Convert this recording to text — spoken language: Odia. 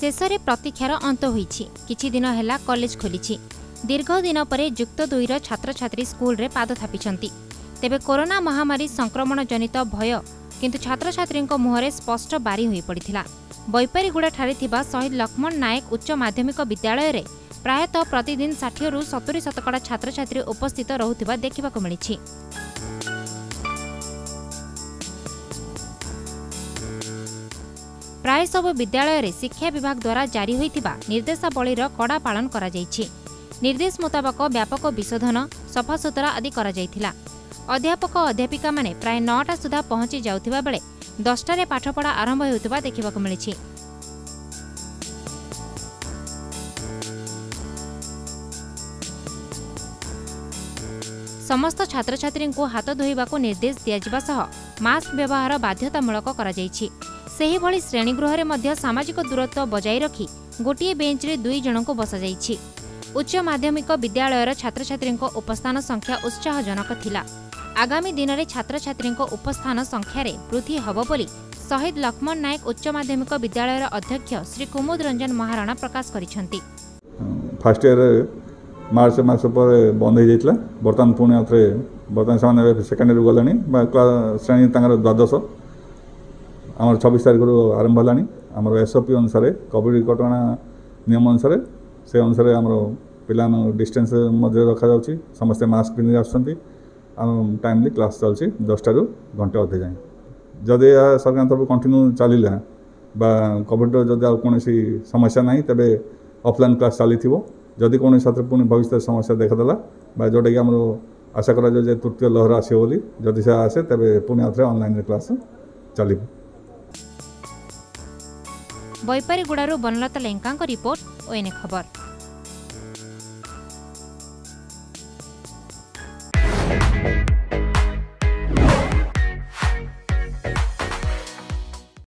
ଶେଷରେ ପ୍ରତୀକ୍ଷାର ଅନ୍ତ ହୋଇଛି। କିଛି ଦିନ ହେଲା କଲେଜ ଖୋଲିଛି। ଦୀର୍ଘ ଦିନ ପରେ ଯୁକ୍ତ ଦୁଇର ଛାତ୍ରଛାତ୍ରୀ ସ୍କୁଲରେ ପାଦ ଥାପିଛନ୍ତି। ତେବେ କରୋନା ମହାମାରୀ ସଂକ୍ରମଣ ଜନିତ ଭୟ କିନ୍ତୁ ଛାତ୍ରଛାତ୍ରୀଙ୍କ ମୁହଁରେ ସ୍ପଷ୍ଟ ବାରି ହୋଇପଡ଼ିଥିଲା ବୈପାରିଗୁଡ଼ାଠାରେ ଥିବା ଶହୀଦ ଲକ୍ଷ୍ମଣ ନାୟକ ଉଚ୍ଚ ମାଧ୍ୟମିକ ବିଦ୍ୟାଳୟରେ ପ୍ରାୟତଃ ପ୍ରତିଦିନ ଷାଠିଏରୁ ସତୁରି ଶତକଡ଼ା ଛାତ୍ରଛାତ୍ରୀ ଉପସ୍ଥିତ ରହୁଥିବା ଦେଖିବାକୁ ମିଳିଛି। ପ୍ରାୟ ସବୁ ବିଦ୍ୟାଳୟରେ ଶିକ୍ଷା ବିଭାଗ ଦ୍ୱାରା ଜାରି ହୋଇଥିବା ନିର୍ଦ୍ଦେଶାବଳୀର କଡ଼ା ପାଳନ କରାଯାଇଛି। ନିର୍ଦ୍ଦେଶ ମୁତାବକ ବ୍ୟାପକ ବିଶୋଧନ ସଫାସୁତୁରା ଆଦି କରାଯାଇଥିଲା। ଅଧ୍ୟାପକ ଅଧ୍ୟାପିକାମାନେ ପ୍ରାୟ ନଅଟା ସୁଦ୍ଧା ପହଞ୍ଚି ଯାଉଥିବା ବେଳେ ଦଶଟାରେ ପାଠପଢ଼ା ଆରମ୍ଭ ହେଉଥିବା ଦେଖିବାକୁ ମିଳିଛି। ସମସ୍ତ ଛାତ୍ରଛାତ୍ରୀଙ୍କୁ ହାତ ଧୋଇବାକୁ ନିର୍ଦ୍ଦେଶ ଦିଆଯିବା ସହ ମାସ୍କ ବ୍ୟବହାର ବାଧ୍ୟତାମୂଳକ କରାଯାଇଛି। ସେହିଭଳି ଶ୍ରେଣୀଗୃହରେ ମଧ୍ୟ ସାମାଜିକ ଦୂରତ୍ୱ ବଜାୟ ରଖି ଗୋଟିଏ ବେଞ୍ଚରେ ଦୁଇ ଜଣଙ୍କୁ ବସାଯାଇଛି। ଉଚ୍ଚ ମାଧ୍ୟମିକ ବିଦ୍ୟାଳୟର ଛାତ୍ରଛାତ୍ରୀଙ୍କ ଉପସ୍ଥାନ ସଂଖ୍ୟା ଉତ୍ସାହଜନକ ଥିଲା। ଆଗାମୀ ଦିନରେ ଛାତ୍ରଛାତ୍ରୀଙ୍କ ଉପସ୍ଥାନ ସଂଖ୍ୟାରେ ବୃଦ୍ଧି ହେବ ବୋଲି ଶହୀଦ ଲକ୍ଷ୍ମଣ ନାୟକ ଉଚ୍ଚ ମାଧ୍ୟମିକ ବିଦ୍ୟାଳୟର ଅଧ୍ୟକ୍ଷ ଶ୍ରୀ କୁମୁଦ ରଞ୍ଜନ ମହାରଣା ପ୍ରକାଶ କରିଛନ୍ତି। ଫାର୍ଷ୍ଟ ଇୟର ମାର୍ଚ୍ଚ ମାସ ପରେ ବନ୍ଦ ହୋଇଯାଇଥିଲା। ବର୍ତ୍ତମାନ ପୁଣି ଆଉଥରେ ବର୍ତ୍ତମାନ ସେମାନେ ସେକେଣ୍ଡ ଇୟରକୁ ଗଲେଣି। ବା ଶ୍ରେଣୀ ତାଙ୍କର ଦ୍ୱାଦଶ। ଆମର ଛବିଶ ତାରିଖରୁ ଆରମ୍ଭ ହେଲାଣି ଆମର ଏସ୍ ଓ ପି ଅନୁସାରେ କୋଭିଡ଼ କଟକଣା ନିୟମ ଅନୁସାରେ ସେ ଅନୁସାରେ ଆମର ପିଲାମାନଙ୍କୁ ଡିଷ୍ଟାନ୍ସ ମଧ୍ୟରେ ରଖାଯାଉଛି। ସମସ୍ତେ ମାସ୍କ ପିନ୍ଧିକି ଆସୁଛନ୍ତି। ଆଉ ଟାଇମଲି କ୍ଲାସ୍ ଚାଲୁଛି ଦଶଟାରୁ ଘଣ୍ଟେ ଅଧେ ଯାଏଁ। ଯଦି ଏହା ସରକାରଙ୍କ ତରଫରୁ କଣ୍ଟିନ୍ୟୁ ଚାଲିଲା ବା କୋଭିଡ଼ର ଯଦି ଆଉ କୌଣସି ସମସ୍ୟା ନାହିଁ ତେବେ ଅଫଲାଇନ୍ କ୍ଲାସ୍ ଚାଲିଥିବ। ଯଦି କୌଣସି ଛାତ୍ର ପୁଣି ଭବିଷ୍ୟତରେ ସମସ୍ୟା ଦେଖାଦେଲା ବା ଯେଉଁଟାକି ଆମର ଆଶା କରାଯାଏ ଯେ ତୃତୀୟ ଲହର ଆସିବ ବୋଲି ଯଦି ସେ ଆସେ ତେବେ ପୁଣି ଆଉଥରେ ଅନଲାଇନ୍ରେ କ୍ଲାସ୍ ଚାଲିବ। ବୈପାରିଗୁଡ଼ାରୁ ବନଲତା ଲେଙ୍କାଙ୍କ ରିପୋର୍ଟ ଓଏନ୍ଏ ଖବର।